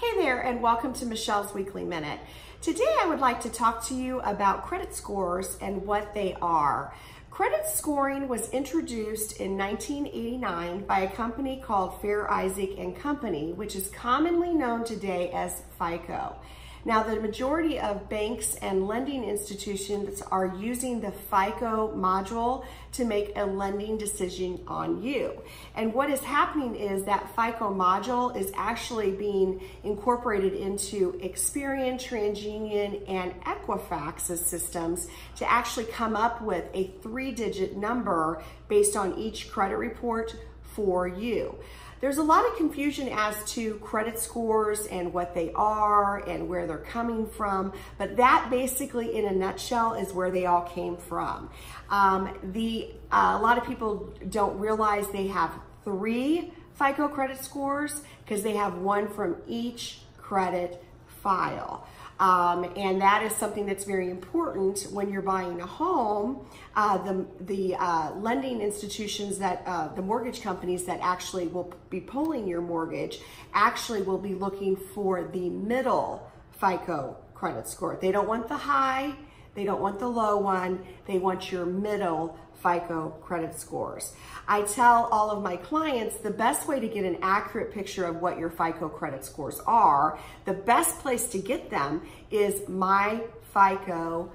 Hey there, and welcome to Michele's Weekly Minute. Today I would like to talk to you about credit scores and what they are. Credit scoring was introduced in 1989 by a company called Fair Isaac and Company, which is commonly known today as FICO. Now, the majority of banks and lending institutions are using the FICO module to make a lending decision on you. And what is happening is that FICO module is actually being incorporated into Experian, TransUnion, and Equifax's systems to actually come up with a three digit number based on each credit report for you. There's a lot of confusion as to credit scores and what they are and where they're coming from, but that basically in a nutshell is where they all came from. Um, the uh, A lot of people don't realize they have three FICO credit scores because they have one from each credit file. Um, and that is something that's very important when you're buying a home. Uh, the the uh, lending institutions that, uh, the mortgage companies that actually will be pulling your mortgage actually will be looking for the middle FICO credit score. They don't want the high, they don't want the low one, they want your middle FICO credit scores. I tell all of my clients the best way to get an accurate picture of what your FICO credit scores are, the best place to get them is myfico.com.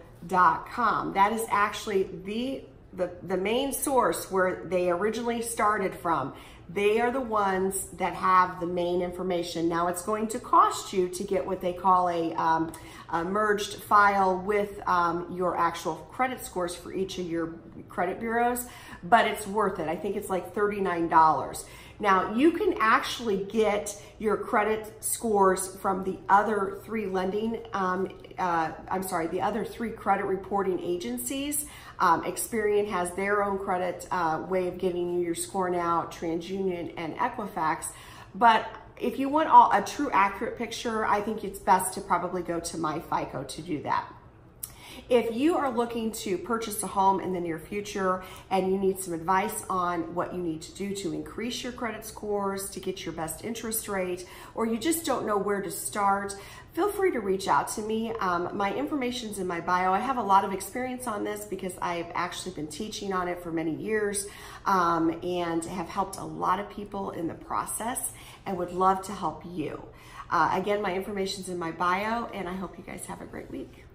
That is actually the, the, the main source where they originally started from. They are the ones that have the main information. Now it's going to cost you to get what they call a, um, a merged file with um, your actual credit scores for each of your credit bureaus, but it's worth it. I think it's like $39. Now you can actually get your credit scores from the other three lending, um, uh, I'm sorry, the other three credit reporting agencies. Um, Experian has their own credit uh, way of giving you your score now, TransUnion and Equifax. But if you want all, a true accurate picture, I think it's best to probably go to MyFICO to do that. If you are looking to purchase a home in the near future and you need some advice on what you need to do to increase your credit scores, to get your best interest rate, or you just don't know where to start, feel free to reach out to me. Um, my information's in my bio. I have a lot of experience on this because I've actually been teaching on it for many years um, and have helped a lot of people in the process and would love to help you. Uh, again, my information's in my bio and I hope you guys have a great week.